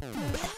Oh.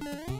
Bye.